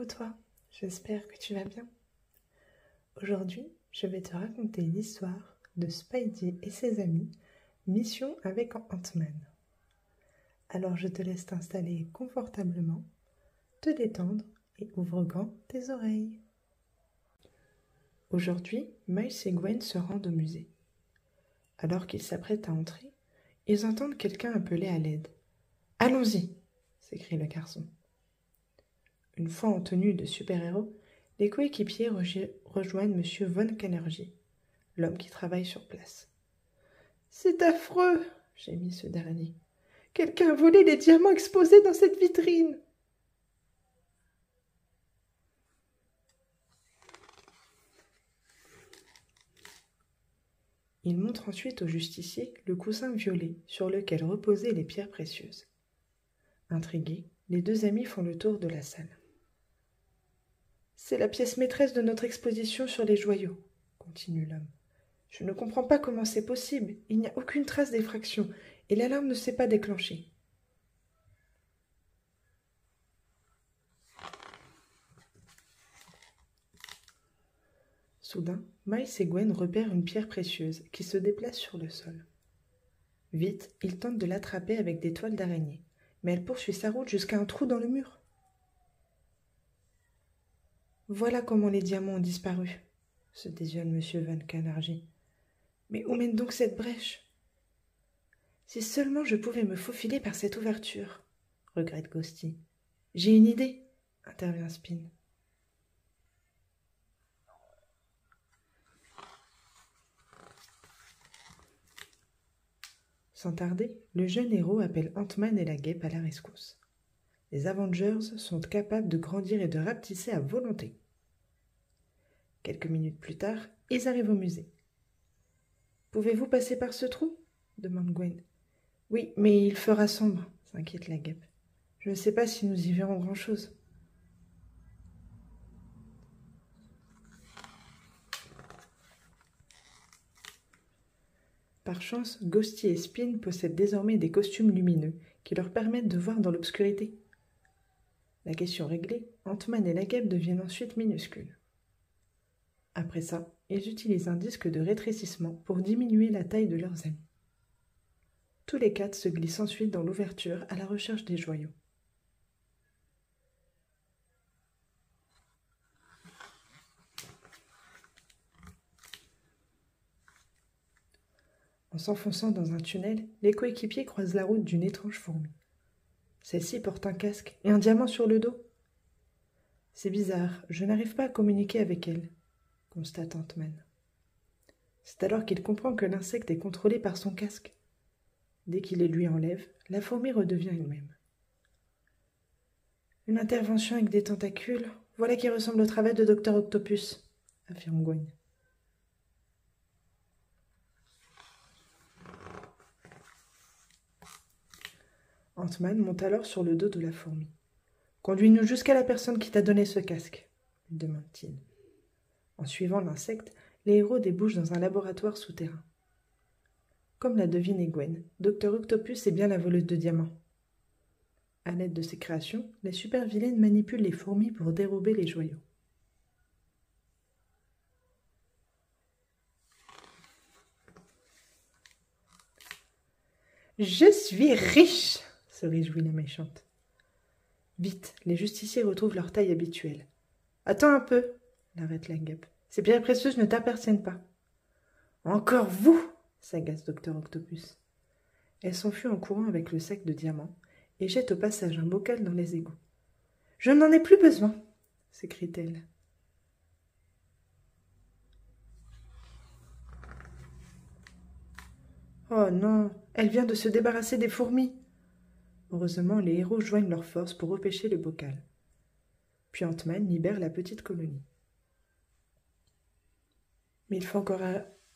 Coucou toi, j'espère que tu vas bien. Aujourd'hui, je vais te raconter l'histoire de Spidey et ses amis, mission avec Ant-Man. Alors je te laisse t'installer confortablement, te détendre et ouvre grand tes oreilles. Aujourd'hui, Miles et Gwen se rendent au musée. Alors qu'ils s'apprêtent à entrer, ils entendent quelqu'un appeler à l'aide. Allons-y s'écrie le garçon. Une fois en tenue de super-héros, les coéquipiers rejoignent M. Von Kanergy, l'homme qui travaille sur place. C'est affreux, gémit ce dernier. Quelqu'un a volé les diamants exposés dans cette vitrine. Il montre ensuite au justicier le coussin violet sur lequel reposaient les pierres précieuses. Intrigués, les deux amis font le tour de la salle. C'est la pièce maîtresse de notre exposition sur les joyaux, continue l'homme. Je ne comprends pas comment c'est possible. Il n'y a aucune trace d'effraction et l'alarme ne s'est pas déclenchée. Soudain, Miles et Gwen repèrent une pierre précieuse qui se déplace sur le sol. Vite, ils tentent de l'attraper avec des toiles d'araignée, mais elle poursuit sa route jusqu'à un trou dans le mur. Voilà comment les diamants ont disparu, se désiole M. Van Canargy. Mais où mène donc cette brèche? Si seulement je pouvais me faufiler par cette ouverture, regrette Ghosty. J'ai une idée, intervient Spin. Sans tarder, le jeune héros appelle Ant-Man et la guêpe à la rescousse. Les Avengers sont capables de grandir et de rapetisser à volonté. Quelques minutes plus tard, ils arrivent au musée. Pouvez-vous passer par ce trou? demande Gwen. Oui, mais il fera sombre, s'inquiète la guêpe. Je ne sais pas si nous y verrons grand-chose. Par chance, Ghosty et Spin possèdent désormais des costumes lumineux qui leur permettent de voir dans l'obscurité. La question réglée, Ant-Man et la guêpe deviennent ensuite minuscules. Après ça, ils utilisent un disque de rétrécissement pour diminuer la taille de leurs amis. Tous les quatre se glissent ensuite dans l'ouverture à la recherche des joyaux. En s'enfonçant dans un tunnel, les coéquipiers croisent la route d'une étrange fourmi. Celle-ci porte un casque et un diamant sur le dos. C'est bizarre, je n'arrive pas à communiquer avec elle constate Ant-Man. C'est alors qu'il comprend que l'insecte est contrôlé par son casque. Dès qu'il les lui enlève, la fourmi redevient elle-même. Une intervention avec des tentacules, voilà qui ressemble au travail de Docteur Octopus, affirme Gwen. Ant-Man monte alors sur le dos de la fourmi. Conduis-nous jusqu'à la personne qui t'a donné ce casque, lui demande-t-il. En suivant l'insecte, les héros débouchent dans un laboratoire souterrain. Comme l'a deviné Gwen, Docteur Octopus est bien la voleuse de diamants. À l'aide de ses créations, les super-vilaines manipulent les fourmis pour dérober les joyaux. Je suis riche se réjouit la méchante. Vite, les justiciers retrouvent leur taille habituelle. Attends un peu, l'arrête la guêpe. Ces pierres précieuses ne t'appartiennent pas. Encore vous s'agace Docteur Octopus. Elle s'enfuit en courant avec le sac de diamants et jette au passage un bocal dans les égouts. Je n'en ai plus besoin s'écrie-t-elle. Oh non, elle vient de se débarrasser des fourmis. Heureusement, les héros joignent leurs forces pour repêcher le bocal. Puis Ant-Man libère la petite colonie. Mais il faut encore,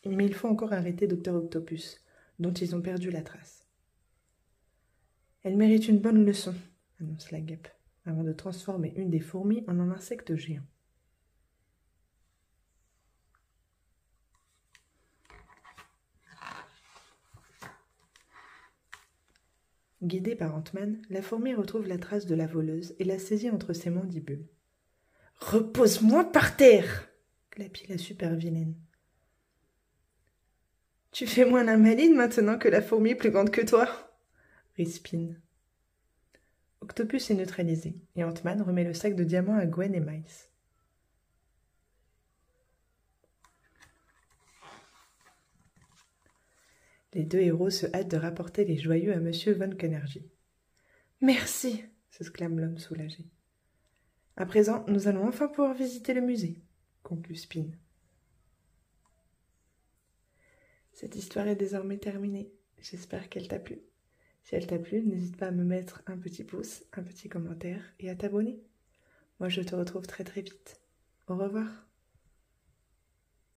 mais il faut encore arrêter Docteur Octopus, dont ils ont perdu la trace. Elle mérite une bonne leçon, annonce la guêpe, avant de transformer une des fourmis en un insecte géant. Guidée par Ant-Man, la fourmi retrouve la trace de la voleuse et la saisit entre ses mandibules. Repose-moi par terre glapit la super vilaine. Tu fais moins la maline maintenant que la fourmi plus grande que toi Rispine. Octopus est neutralisé et Ant-Man remet le sac de diamants à Gwen et Miles. Les deux héros se hâtent de rapporter les joyaux à Monsieur Von Kennergy. Merci s'exclame l'homme soulagé. À présent, nous allons enfin pouvoir visiter le musée, conclut Spin. Cette histoire est désormais terminée. J'espère qu'elle t'a plu. Si elle t'a plu, n'hésite pas à me mettre un petit pouce, un petit commentaire et à t'abonner. Moi, je te retrouve très très vite. Au revoir.